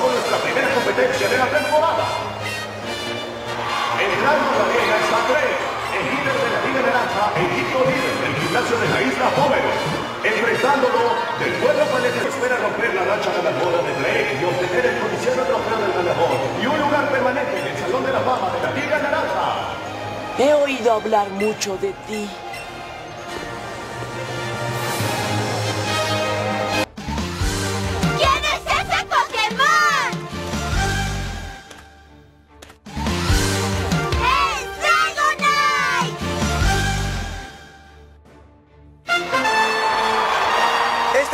con nuestra primera competencia de la temporada. Entrando a la arena está Greg, el líder de la Liga Naranja, equipo líder del gimnasio de la isla Pómero. Enfrentándolo del pueblo planeta espera romper la racha ganadora de Drake y obtener el codiciado trofeo del ganador y un lugar permanente en el Salón de la Fama de la Liga Naranja. He oído hablar mucho de ti.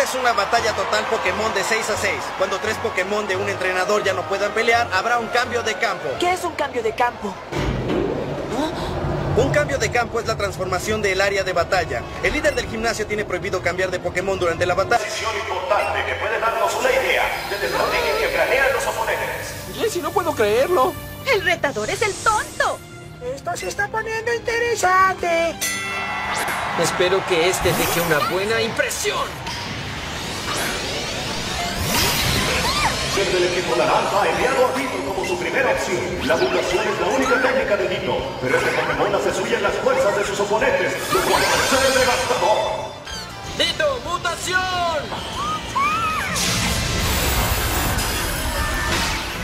Es una batalla total Pokémon de 6 a 6. Cuando tres Pokémon de un entrenador ya no puedan pelear, habrá un cambio de campo. ¿Qué es un cambio de campo? Un cambio de campo es la transformación del área de batalla. El líder del gimnasio tiene prohibido cambiar de Pokémon durante la batalla. Decisión importante que puede darnos una idea de la estrategia que planean los oponentes. Jesse, no puedo creerlo. El retador es el tonto. Esto se está poniendo interesante. Espero que este deje una buena impresión. Ser del equipo naranja ha enviado a Tito como su primera opción. La mutación es la única técnica de Tito, pero este Pokémon hace suya las fuerzas de sus oponentes, lo cual ser devastador. ¡Dito, mutación!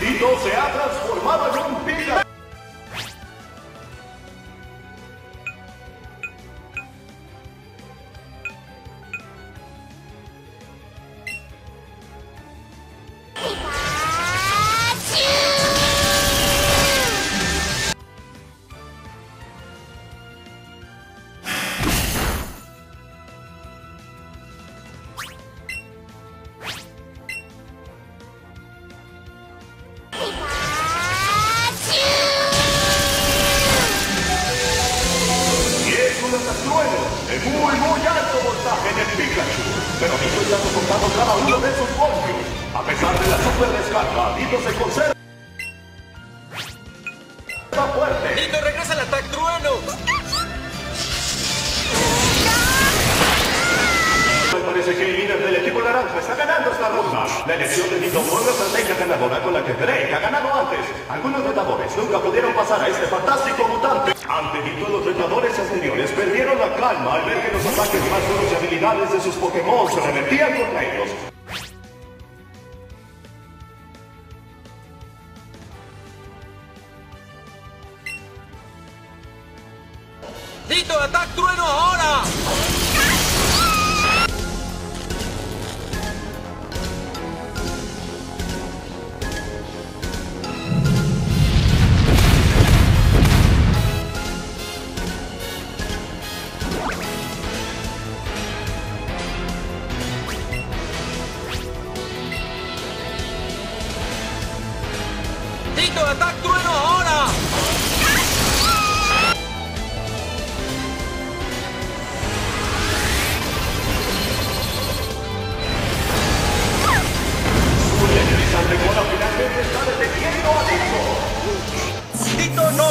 Tito se ha transformado en un Pikachu. Fuerte. ¡Dito, regresa al ataque trueno! Me parece que el líder del equipo naranja está ganando esta ronda. La elección de Tito fue una estrategia ganadora con la que Drake ha ganado antes. Algunos retadores nunca pudieron pasar a este fantástico mutante. Ante Tito, los retadores anteriores perdieron la calma al ver que los ataques más duros y habilidades de sus Pokémon se revertían contra ellos. ¡Dito, ataque trueno ahora! ¡Dito, ataque trueno ahora!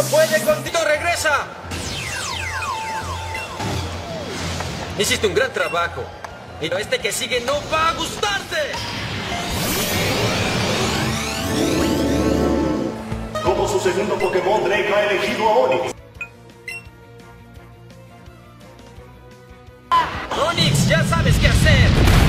No puede con ¡Dito, regresa! Hiciste un gran trabajo. Pero este que sigue no va a gustarte. Como su segundo Pokémon, Drake ha elegido a Onix. Onix, ya sabes qué hacer.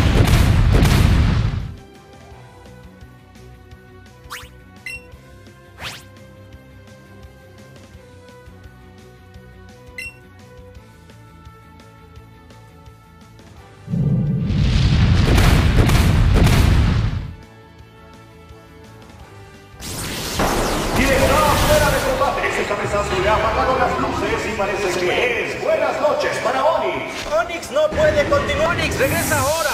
Luces y parece que es buenas noches para Onix. Onix no puede continuar. Onix, regresa ahora.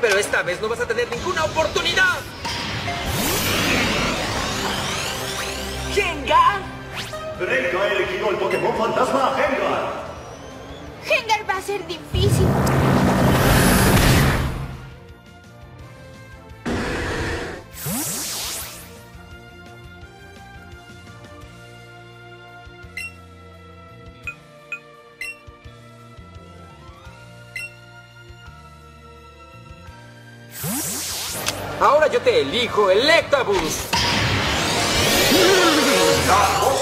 Pero esta vez no vas a tener ninguna oportunidad. ¡Gengar! Drake ha elegido el Pokémon fantasma Gengar. Gengar va a ser difícil. Ahora yo te elijo Electabuzz.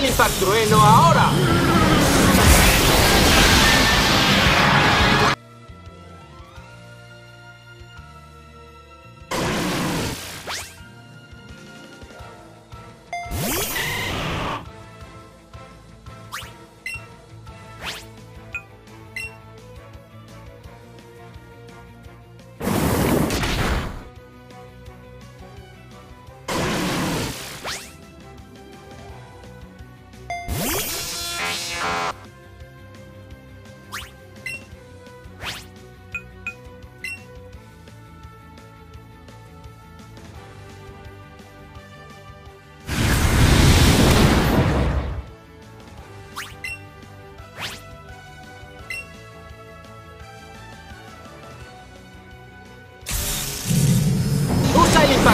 el Impact Trueno ahora.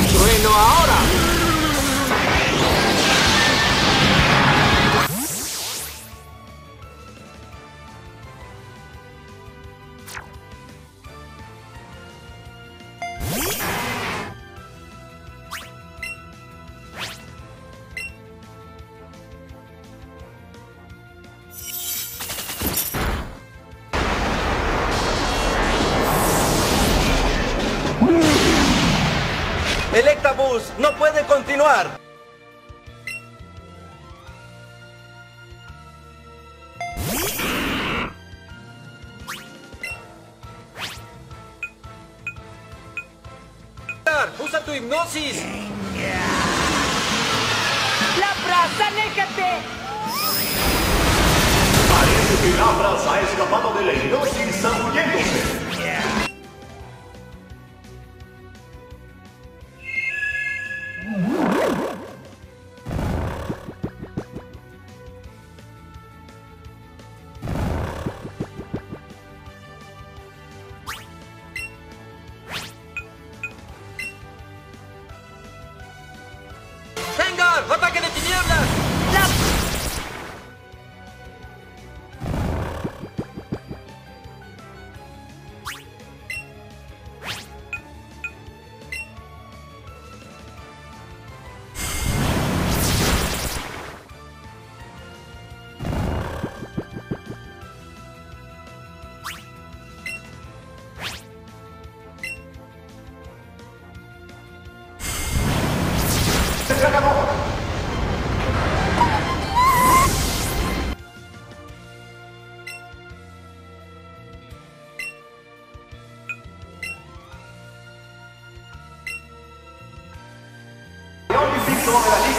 Trueno ahora. Electabuzz no puede continuar. Usa tu hipnosis. ¡La plaza, aléjate! Parece que Labras ha escapado de la hipnosis zambulléndose. ¡Venga! ¡Ataque de tinieblas!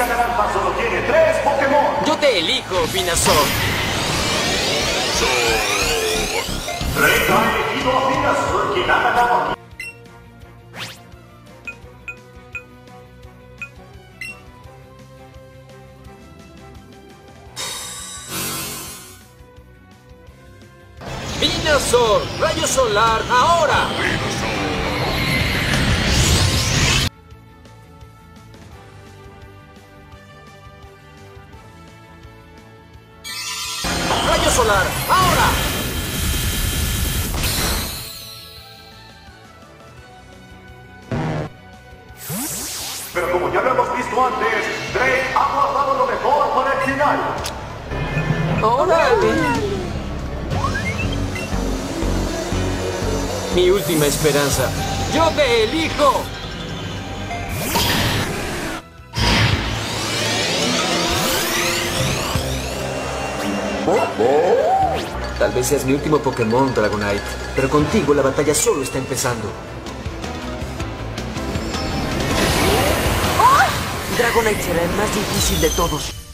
Naranja solo tiene tres Pokémon. Yo te elijo, Vinazor. Drake ha elegido a Venusaur, quien ha ganado aquí. Vinazor, rayo solar, ahora. ¡Ahora! Pero como ya lo hemos visto antes, Drake ha guardado lo mejor para el final. ¡Órale! Mi última esperanza. ¡Yo te elijo! Tal vez seas mi último Pokémon, Dragonite, pero contigo la batalla solo está empezando. Dragonite será el más difícil de todos.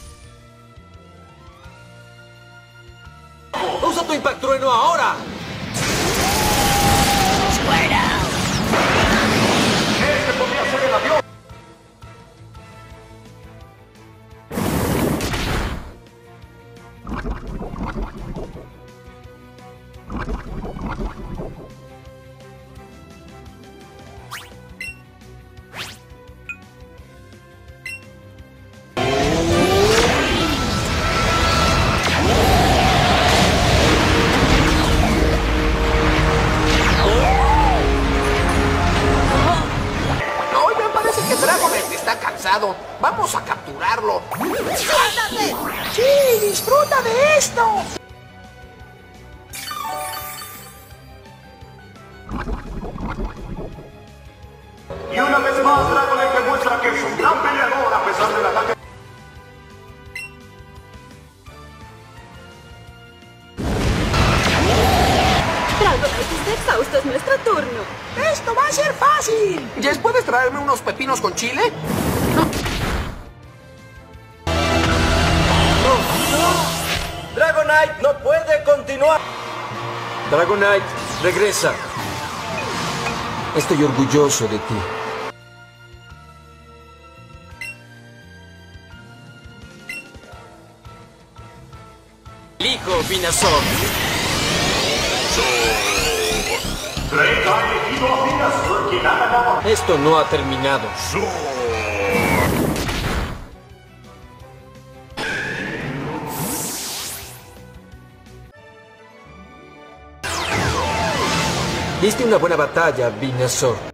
Vamos a capturarlo. ¡Sí, disfruta de esto! Una vez más, Dragonite demuestra que es un gran peleador a pesar del ataque. Dragonite está exhausto, es nuestro turno. ¡Esto va a ser fácil! ¿Jess, puedes traerme unos pepinos con chile? Dragonite no puede continuar. Dragonite, regresa. Estoy orgulloso de ti. Esto no ha terminado. Diste una buena batalla, Venusaur.